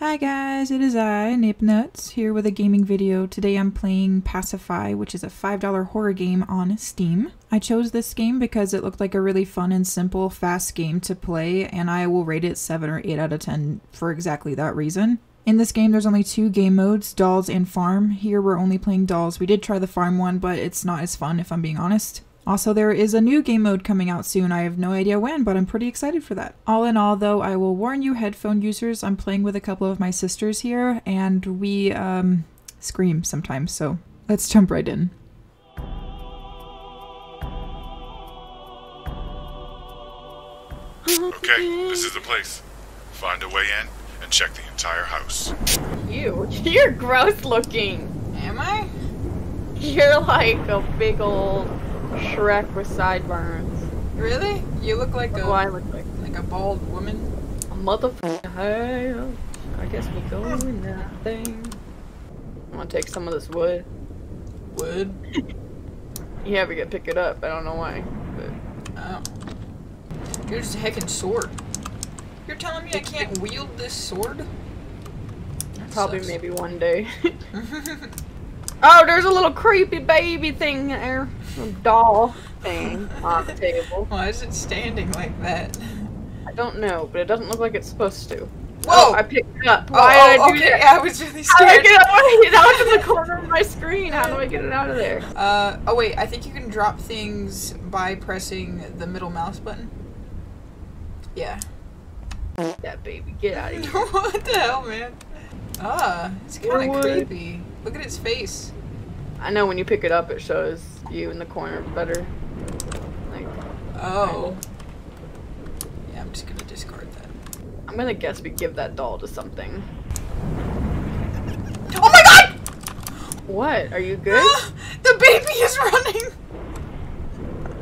Hi guys, it is I, Nip Nuts, here with a gaming video. Today I'm playing Pacify, which is a $5 horror game on Steam. I chose this game because it looked like a really fun and simple, fast game to play, and I will rate it 7 or 8 out of 10 for exactly that reason. In this game, there's only two game modes, Dolls and Farm. Here we're only playing Dolls. We did try the Farm one, but it's not as fun if I'm being honest. Also, there is a new game mode coming out soon. I have no idea when, but I'm pretty excited for that. All in all, though, I will warn you, headphone users, I'm playing with a couple of my sisters here, and we, um, scream sometimes, so let's jump right in. Okay, this is the place. Find a way in and check the entire house. You, you're gross looking. Am I? You're like a big old Shrek with sideburns. Really? You look like What oh, do I look like? like a bald woman. A motherfucker. Hey, I guess we're going in that thing. I'm gonna take some of this wood. Wood. Have to get pick it up. I don't know why. But Oh. You're just a heckin' sword. You're telling me I can't wield this sword? That probably sucks. maybe one day. oh, there's a little creepy baby thing there. A doll thing on the table. Why is it standing like that? I don't know, but it doesn't look like it's supposed to. Whoa! Oh, I picked it up. Oh, Why oh, did I do okay, that? I was really How do I get it out? In the corner of my screen. How do I get it out of there? Uh, oh wait, I think you can drop things by pressing the middle mouse button. Yeah. That baby, get out of here. what the hell, man? Ah, it's kind of creepy. Look at its face. I know when you pick it up, it shows you in the corner better. Like, Oh. Yeah, I'm just gonna discard that. I'm gonna guess we give that doll to something. Oh my god! What? Are you good? Ah, the baby is running!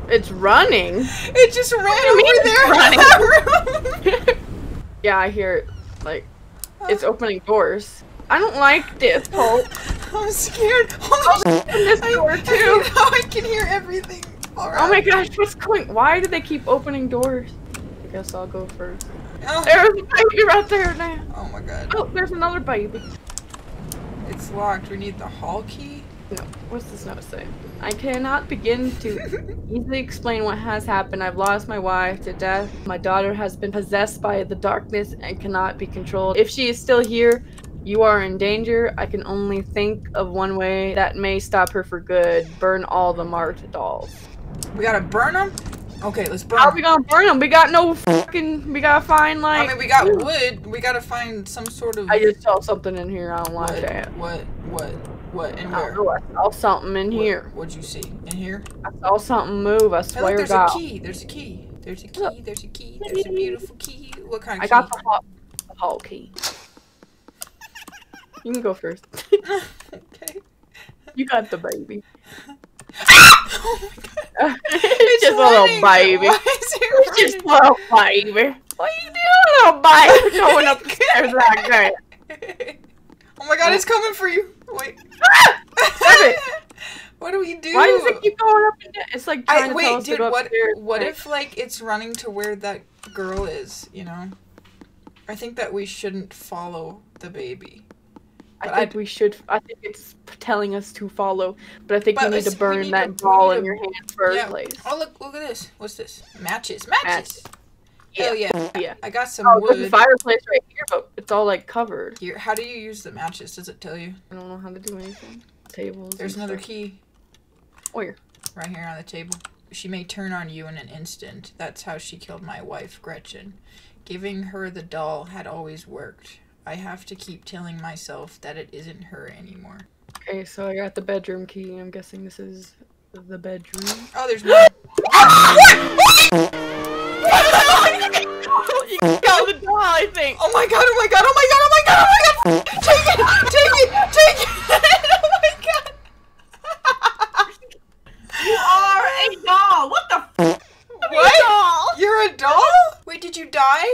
it's running. It just ran over there in that room! Yeah, I hear it. Like, it's opening doors. I don't like this, Hope. I'm scared. Oh my oh, Open this door I, too. now I can hear everything. Oh my gosh, what's going? Why do they keep opening doors? I guess I'll go first. Oh, There's a baby right there now. oh my god. Oh, there's another baby. It's locked. We need the hall key. No, what's this note say? I cannot begin to easily explain what has happened. I've lost my wife to death. My daughter has been possessed by the darkness and cannot be controlled. If she is still here, you are in danger. I can only think of one way that may stop her for good. Burn all the marked dolls. We gotta burn them? Okay, let's burn How are we 'em. gonna burn them? We got no fucking. We gotta find like. I mean, we got wood. We gotta find some sort of. I just saw something in here. I don't like what, that. what? What? What? And where? know. I saw something in What- here. What'd you see? In here? I saw something move. I Hey, swear look, to there's God. a key. There's a key. There's a key. There's a key. There's a beautiful key. What kind of I key? I got the hall, the hall key. You can go first. okay. You got the baby. oh my god. it's just a little baby. Why is it It's just a little baby. What are you doing, little baby? Going up the stairs like that. oh my god, it's coming for you. Wait. it. what do we do? Why does it keep going up and down? It's like trying I, to wait, tell us dude, what, what if, like, it's running to where that girl is, you know? I think that we shouldn't follow the baby. I think I- we should. I think it's telling us to follow, but I think But we need to burn need that we doll need in to- your hand first, yeah. place. Oh, look, look at this. What's this? Matches. Matches. Matches. Hell yeah. Oh, yeah. I got some Oh, there's a wood. fireplace right here, but it's all like covered. Here, how do you use the matches? Does it tell you? I don't know how to do anything. Tables. There's another stuff. key oh, Where? right here on the table. She may turn on you in an instant. That's how she killed my wife, Gretchen. Giving her the doll had always worked. I have to keep telling myself that it isn't her anymore. Okay, so I got the bedroom key. I'm guessing this is the bedroom. Oh, there's no. you got the doll, I think. Oh my god! Oh my god! Oh my god! Oh my god! Oh my god! Take it! Take it! Take it! oh my god! You are a doll. What the? F- What? You're a doll? Wait, did you die?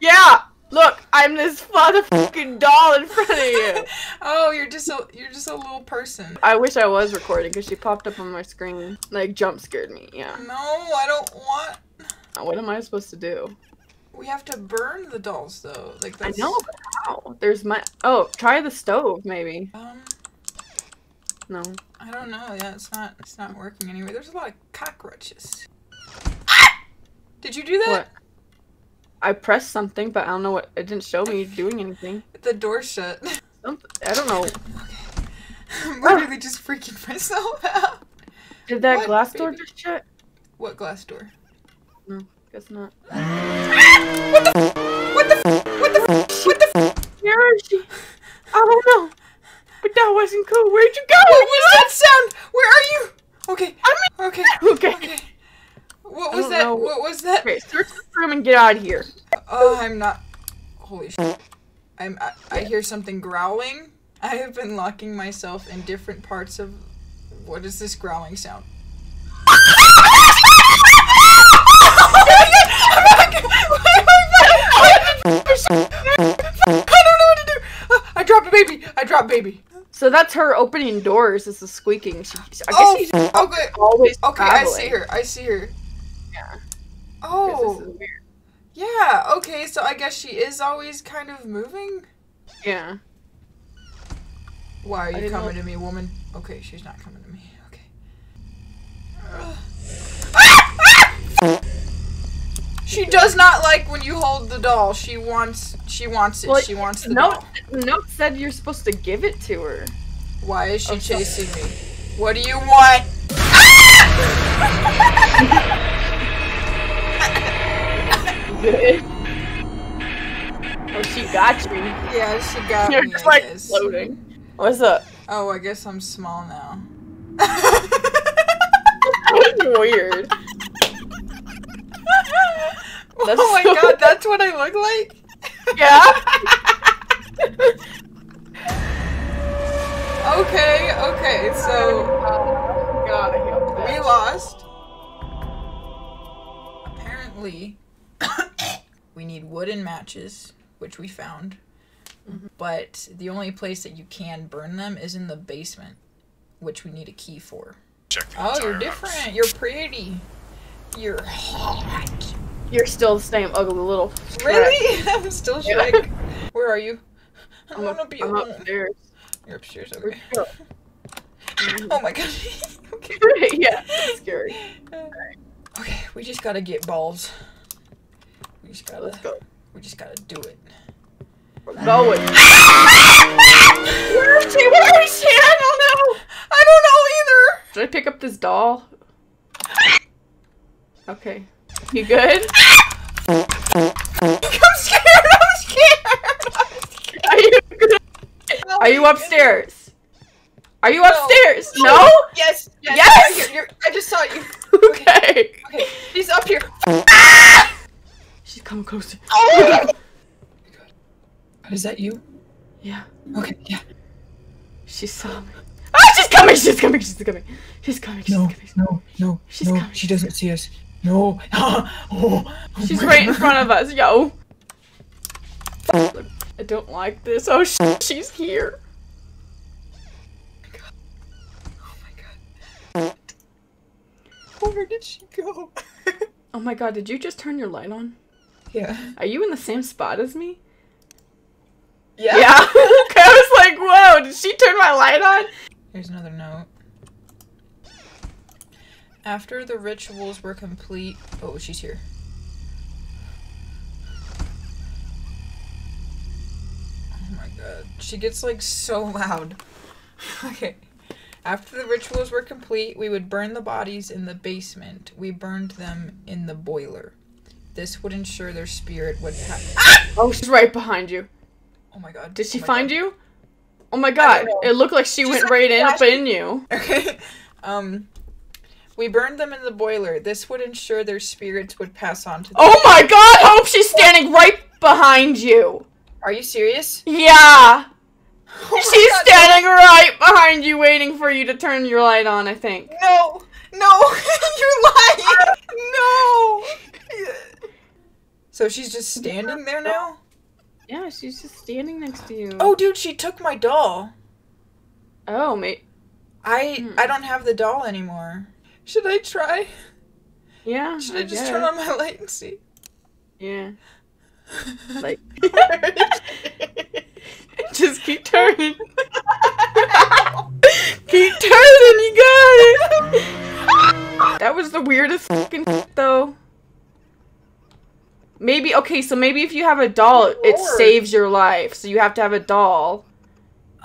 Yeah. Look, I'm this motherfucking doll in front of you. oh, you're just a you're just a little person. I wish I was recording because she popped up on my screen, like jump scared me. Yeah. No, I don't want. What am I supposed to do? We have to burn the dolls though. Like I that's know, but how? There's my. Oh, try the stove, maybe. Um No. I don't know. Yeah, it's not it's not working anyway. There's a lot of cockroaches. Did you do that? What? I pressed something, but I don't know what. It didn't show me doing anything. The door shut. I don't know. I'm literally oh. just freaking myself out. Did that What, glass door baby? just shut? What glass door? No, guess not. What the f- What the f- What the f- What the f- Where is she? I don't know. But that wasn't cool. Where'd you go? What was that sound? Where are you? Okay. Okay. Okay. Okay. What was that? know. What was that? Okay, search the room and get out of here. Oh, I'm not. Holy shit. I'm. I, I hear something growling. I have been locking myself in different parts of. What is this growling sound? I don't know what to do. I dropped a baby. I dropped baby. So that's her opening doors. Is the squeaking. She, I guess Oh, she's okay. always Okay, I traveling. see her. I see her. Yeah. Oh, this is weird. yeah. Okay, so I guess she is always kind of moving. Yeah. Why are you didn't know- coming to me, woman? Okay, she's not coming to me. Okay. She does not like when you hold the doll. She wants. She wants it. Well, she wants the Note, doll. note said you're supposed to give it to her. Why is she so- chasing me? What do you want? Good. oh, she got you. Yeah, she got You're me. just like guess. floating. What's up? Oh, I guess I'm small now. That's weird. That's oh my so- god, that's what I look like? Yeah. okay, okay, so God, I hate that. we lost. Apparently, we need wooden matches, which we found. But the only place that you can burn them is in the basement, which we need a key for. Check the Oh, you're different. house. You're pretty. You're hot. You're still the same ugly little. Shrek. Really? I'm still Yeah. Shrek. Where are you? I I'm, want up, to be I'm alone. upstairs. You're upstairs. Okay. you go? Oh my god. okay. yeah, that's scary. Okay, we just gotta get balls. We just gotta. Let's go. We just gotta do it. We're going. Where is she? Where is she? I don't know. I don't know either. Should I pick up this doll? Okay. You good? I'm scared. I'm scared. Are you good? Oh are you upstairs? Are you upstairs? No? Yes. Yes. Yes! You're, you're, I just saw you. Okay. Okay. He's up here. She's coming closer. Oh. Is that you? Yeah. Okay. Yeah. She saw me. Ah, she's coming! She's coming! She's coming! She's coming! She's No. coming! No. No. She's no. coming. She doesn't see us. No. oh. oh She's right in front of us, yo. I don't like this. Oh, sh- she's here. Oh my god. Where did she go? Oh my god, did you just turn your light on? yeah. Are you in the same spot as me? Yeah. okay, I was like, whoa, did she turn my light on? Here's another note. After the rituals were complete. Oh, she's here. Oh my god. She gets like so loud. okay. After the rituals were complete, we would burn the bodies in the basement. We burned them in the boiler. This would ensure their spirit would have. Ah! Oh, she's right behind you. Oh my god. Did she Oh find God. you? Oh my god, it looked like she She's went like right in up in you. Okay. Um, we burned them in the boiler. This would ensure their spirits would pass on to. The- Oh my god, Hope, she's standing right behind you. Are you serious? Yeah. Oh She's God, standing right behind you, waiting for you to turn your light on, I think. No, no, you're lying. No. So she's just standing there now. Yeah, she's just standing next to you. Oh, dude, she took my doll. Oh, mate. I Hmm. I don't have the doll anymore. Should I try? Yeah. Should I just turn on my light and see? Yeah. Like, just keep turning. keep turning, you got it. that was the weirdest fucking though. Maybe okay, so maybe if you have a doll, it saves your life. So you have to have a doll.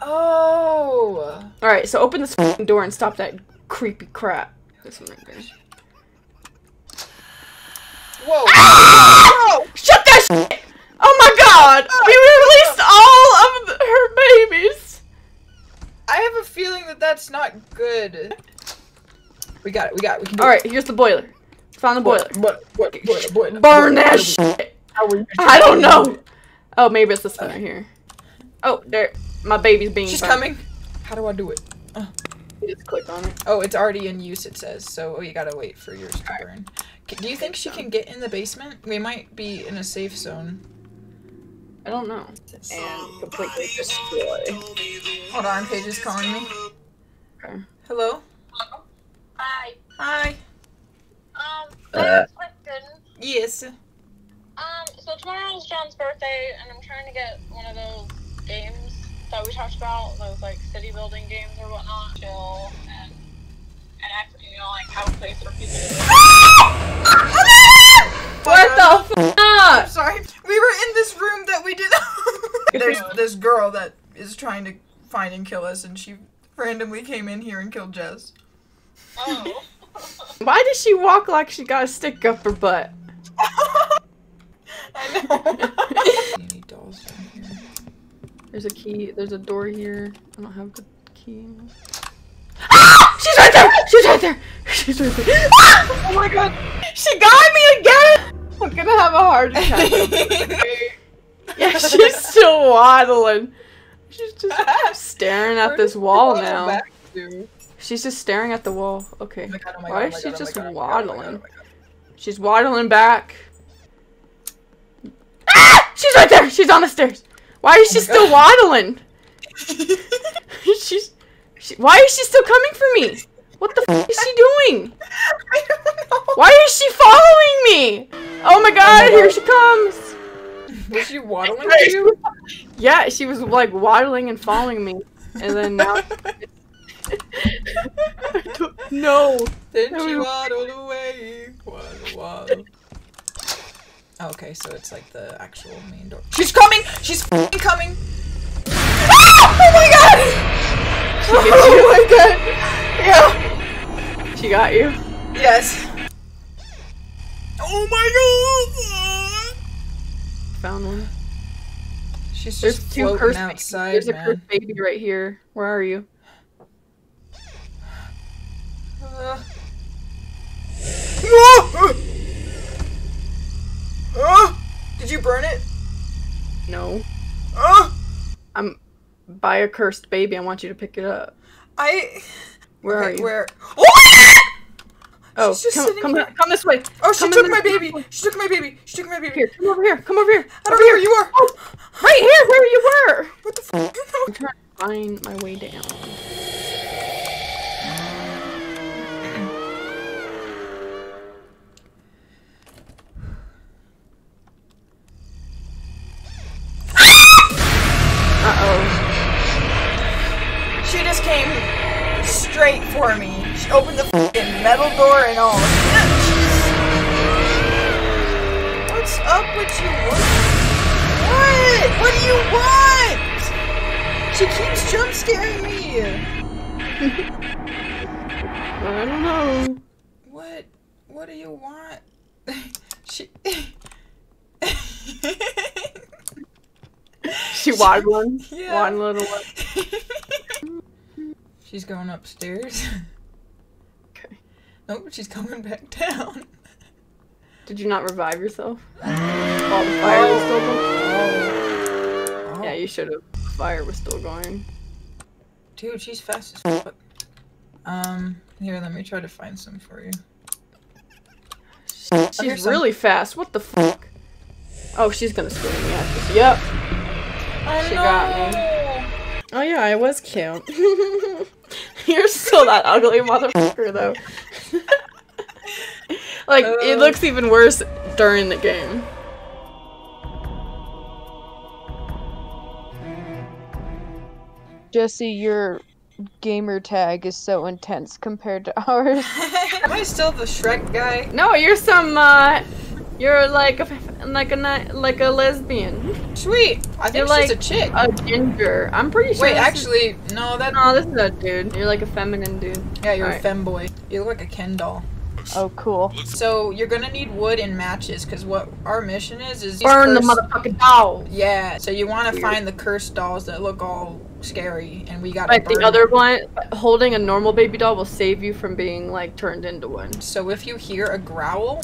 Oh. All right, so open this door and stop that creepy crap. This one right there. Whoa. Ah! Shut that shit! Oh my god! We released all of her babies! I have a feeling that that's not good. We got it. We got it. We can do Alright, here's the boiler. Found the boiler. What? What? What? What? Burn that shit! I don't know! Oh, maybe it's this one right here. Oh, there. My baby's being She's burned. coming. How do I do it? Uh, you just click on it. Oh, it's already in use. It says so. Oh, you gotta wait for yours to burn. Do you think she can get in the basement? We might be in a safe zone. I don't know. And completely destroy. Hold on, Paige is calling me. Okay. Hello. Hi. Hi. Um, Uh. I have a question. Yes. Um, so tomorrow's John's birthday, and I'm trying to get one of those games that we talked about, those like city building games or whatnot, chill and and act, you know, like have a place for people to. What the I'm sorry. We were in this room that we did. There's this girl that is trying to find and kill us, and she randomly came in here and killed Jess. Oh. Why does she walk like she got a stick up her butt? I know. dolls here. There's a key. There's a door here. I don't have the key. Ah! She's right there! She's right there! She's right there! Ah! Oh my god! She got me again! I'm gonna have a heart attack. yeah, she's still waddling. She's just staring at this wall she go now. She's just staring at the wall. Okay. Oh god, oh Why god, is oh she god, oh just my god, oh my god, oh my god, waddling? oh my god. She's waddling back. Ah! She's right there! She's on the stairs! Why is she Oh my still waddling? She's. She, why is she still coming for me? What the f is she doing? I don't know. Why is she following me? Oh my god, here she comes! Was she waddling to you? Yeah, she was like waddling and following me. And then now. I. Then she waddled away. Waddle, waddle. Okay, so it's like the actual main door. She's coming! She's f***ing coming! Ah! Oh my god! You. Oh my god! Yeah! She got you. Yes! Oh my god! Found one. She's There's just two cursed outside, There's a cursed baby right here. Where are you? Uh. Ah! Did you burn it? No. Ah! I'm by a cursed baby. I want you to pick it up. I. Where Okay, are you? Where? Oh! Oh, She's just come, sitting come, here. come this way. Oh, she Come took my baby. She took my baby. She took my baby. Here, come over here. Come over here. I don't know where you are. Oh, right here, where you were. What the fuck? I'm trying to find my way down. Just came straight for me. She opened the metal door and all. What's up with you? What? What? What do you want? She keeps jump scaring me. I don't know. What? What do you want? she. She wanted one. Yeah. little away. She's going upstairs. Okay. Nope, she's coming back down. Did you not revive yourself? While the fire was still going? Oh. Yeah, you should have. The fire was still going. Dude, she's fast as fuck. Um, here, let me try to find some for you. She's really fast. What the fuck? Oh, she's gonna scream me after. Yep. Oh, She got me. Oh yeah, I was cute. You're still that ugly motherfucker, though. like, uh, it looks even worse during the game. Jesse, your gamer tag is so intense compared to ours. Am I still the Shrek guy? No, you're some, uh, you're like a, like a, like a lesbian. Sweet. I think You're she's like a chick. a ginger. I'm pretty sure. Wait, this is- actually, no. That no, this is a dude. You're like a feminine dude. yeah, you're Alright. a femboy. You look like a Ken doll. oh, cool. So you're gonna need wood and matches because what our mission is is Burn the motherfucking doll. Yeah. So you want to find the cursed dolls that look all scary, and we got. Like the other one, holding a normal baby doll will save you from being like turned into one. So if you hear a growl,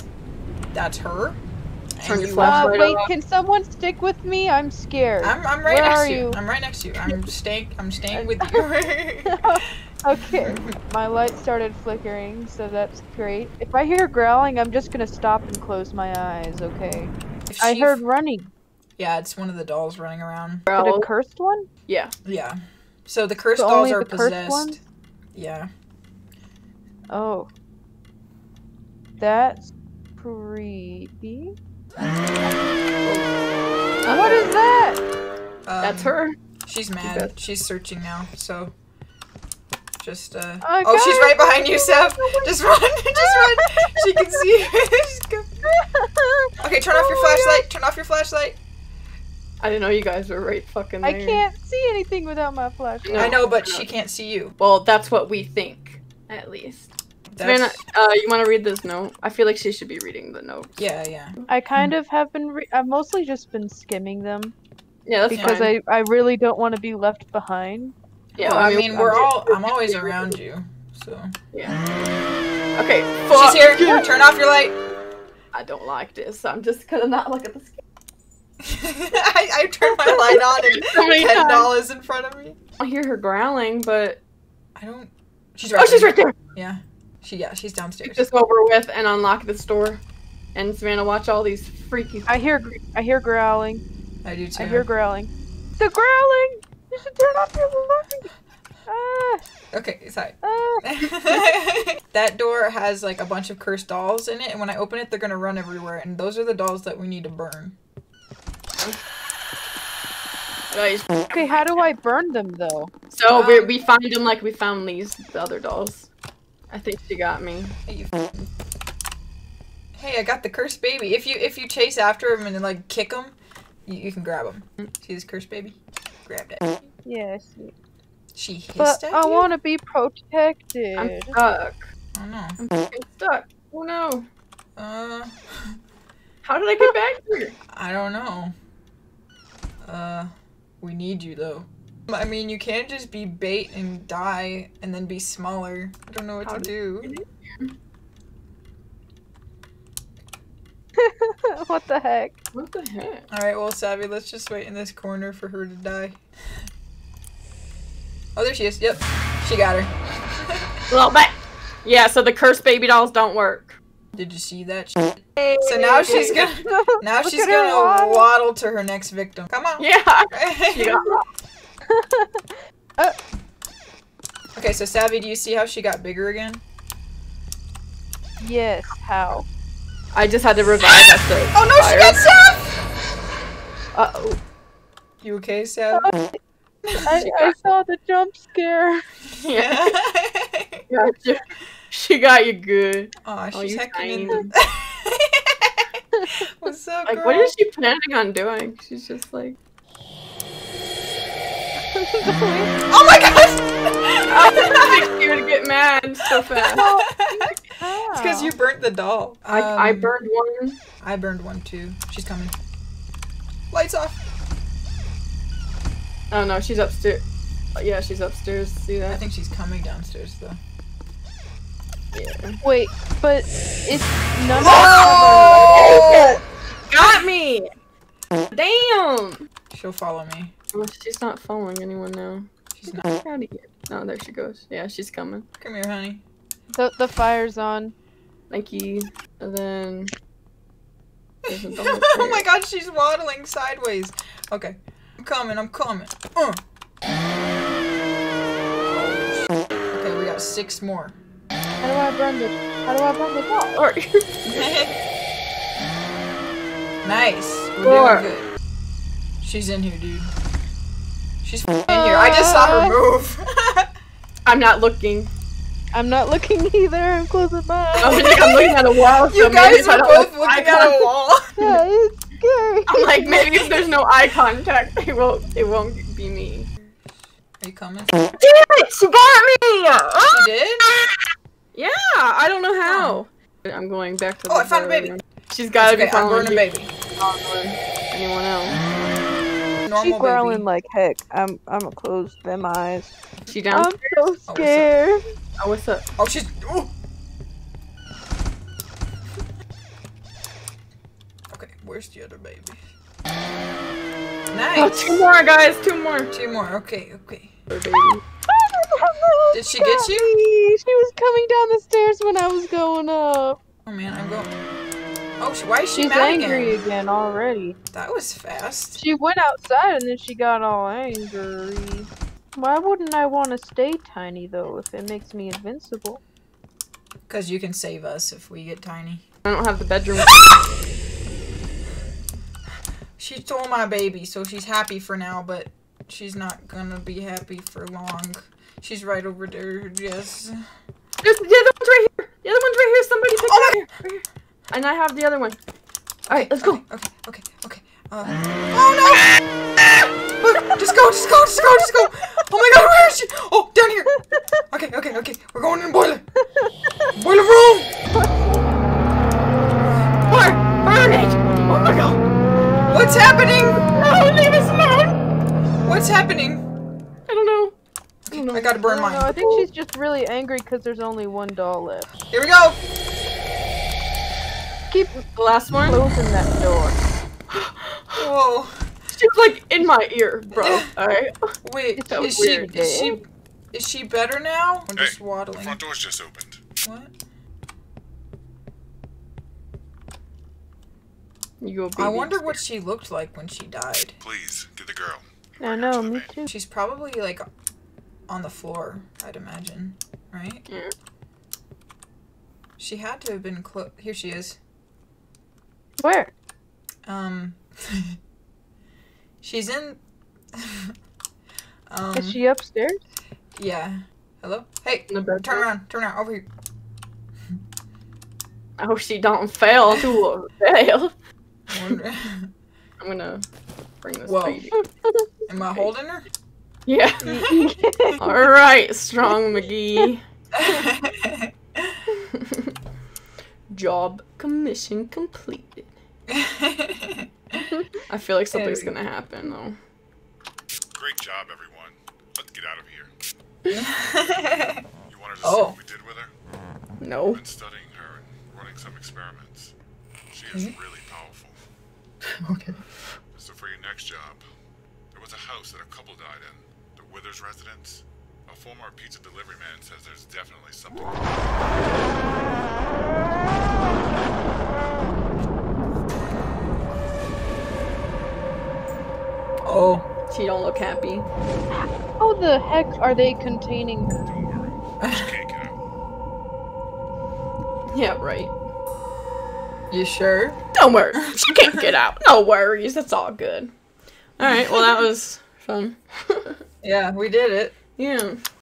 that's her. Turn your you- flash- Uh, wait, off. can someone stick with me? I'm scared. I'm, I'm right Where next are to you. you? I'm right next to you. I'm staying. I'm staying with you. okay. My light started flickering, so that's great. If I hear growling, I'm just gonna stop and close my eyes, okay? I heard running. Yeah, it's one of the dolls running around. Is it a cursed one? Yeah. Yeah. So the cursed So dolls only are the cursed possessed. ones? Yeah. Oh. That's creepy. What is that? Um, That's her. She's mad. She's searching now. So. Just uh. Oh, oh, she's right behind you, Seth. Just run. Just run. She can see you. Okay, turn off your Oh my flashlight. Turn off your flashlight. I didn't know you guys were right fucking there. I can't see anything without my flashlight. No. I know, but she can't see you. Well, that's what we think, at least. Savannah, uh, you want to read this note? I feel like she should be reading the note. yeah, yeah. I kind of have been. Re- I've mostly just been skimming them Yeah, that's because fine. I I really don't want to be left behind. yeah, well, I mean, we're all. I'm always around you. So. Yeah. Okay. She's fuck. here. Turn off your light. I don't like this. I'm just gonna not look at the screen. I, I turned my light on and So many Ken times. doll is in front of me. I hear her growling, but I don't. She's right. oh, she's right there. Yeah. She yeah. She's downstairs. Just go over with and unlock this door. And Savannah, watch all these freaky. I hear gr- I hear growling. I do too. I hear growling. The growling. You should turn off your light. Ah, okay, sorry. ah. that door has like a bunch of cursed dolls in it, and when I open it, they're gonna run everywhere. And those are the dolls that we need to burn. Guys, Okay, how do I burn them though? So we Um, we find them like we found these the other dolls. I think she got me. Hey, hey, I got the cursed baby. If you if you chase after him and then, like kick him, you, you can grab him. See this cursed baby? Grabbed it. Yes, She hissed but at I want to be protected. I'm stuck. Oh no. I'm fucking stuck. Oh no. Uh, How did I get back here? I don't know. Uh, we need you though. I mean, you can't just be bait and die and then be smaller. I don't know what How to do. what the heck? What the heck? All right, well, Savvy, let's just wait in this corner for her to die. Oh, there she is. Yep, she got her. A little bit. Yeah, so the cursed baby dolls don't work. Did you see that? shit? So now she's gonna now Look she's gonna waddle. waddle to her next victim. Come on. Yeah. She got okay, so Savvy, do you see how she got bigger again? yes, how? I just had to revive after. Oh no, she got Sav! Uh oh. You okay, Sav? I, I saw the jump scare. Yeah. Gotcha. She got you good. Aw, Oh, she's you hecking in the... What's up, Like, girl? what is she planning on doing? She's just like. Oh my gosh! I didn't think she would get mad so fast. it's because you burnt the doll. I, I Um, burned one. I burned one too. She's coming. Lights off. Oh no, she's upstairs. Yeah, she's upstairs. See I think she's coming downstairs though. Yeah. Wait, but it's none of Oh! Got me! Damn! She'll follow me. Oh, she's not following anyone now. She's not. Get out of here. Oh, there she goes. Yeah, she's coming. Come here, honey. the the fire's on. Thank you. And then. There's a dog oh my god, she's waddling sideways. Okay. I'm coming, I'm coming. Uh. Okay, we got six more. How do I burn the? How do I burn the doll? Sorry. nice. We're Four. doing good. She's in here, dude. She's in here. I just saw her ah. move. I'm not looking. I'm not looking either. I'm closing my eyes. I think I'm looking at a wall. so you maybe guys I are both looking at a wall. Yeah, it's scary. I'm like, maybe if there's no eye contact, it won't. It won't be me. Are you coming? Damn it! She got me. She ah! did? Yeah, I don't know how. Oh. I'm going back to. Oh, the I found a baby. room. She's gotta okay, be I'm following growing a baby. Anyone else? Normal She's growling baby. like heck. I'm I'm gonna close them eyes. She down? I'm so scared. Oh, what's up? Oh, she's. Ooh. Okay, where's the other baby? Oh, Nice. two more guys. Two more. Two more. Okay, okay. Did she get you? you? She was coming down the stairs when I was going up. Oh man, I'm going. Oh, why is she She's angry again? again already. That was fast. She went outside and then she got all angry. Why wouldn't I want to stay tiny though if it makes me invincible? Because you can save us if we get tiny. I don't have the bedroom. She stole my baby, so she's happy for now, but she's not gonna be happy for long. She's right over there, yes. There's, the other one's right here. The other one's right here. Somebody pick Oh it up. Here, right here. And I have the other one. All right, let's go. Okay, okay, okay, okay. Uh, oh no! Just go, just go, just go, just go! Oh my god, where is she? Oh, down here! Okay, okay, okay. We're going in the boiler! Boiler room! Burn! Burn it! Oh my god! What's happening? No, leave us alone! What's happening? I don't know. I gotta burn I don't know, I think she's just really angry because there's only one doll left. Here we go! Keep The last one? closing that door. Whoa. She's like in my ear, bro. Eh. Alright? Wait, It's so is she, weird, is she, is she better now? I'm Hey, just the front door's just opened. What? You go, baby. I wonder what she looked like when she died. Please, get the girl. I know, me too. She's probably like on the floor, I'd imagine, right? Yeah. She had to have been close. Here she is. Where? Um, she's in. um, Is she upstairs? yeah. Hello. Hey, In the bedroom. turn around. Turn around. Over here. I hope she don't fail to a fail. I wonder- I'm gonna bring this Whoa. baby. Am I holding her? Yeah. Alright, strong McGee. Job commission completed. I feel like something's gonna happen though. Great job, everyone. Let's get out of here. You wanted to see Oh. what we did with her? No. I've been studying her and running some experiments. She is Okay. really powerful. okay. So for your next job, there was a house that a couple died in. The Withers residence. A former pizza delivery man says there's definitely something. Oh. She don't look happy. How the heck are they containing her? Don't worry. She can't get out. Yeah, right. You sure? Don't worry. She can't get out. No worries. That's all good. Alright, well that was fun. Yeah, we did it. Yeah.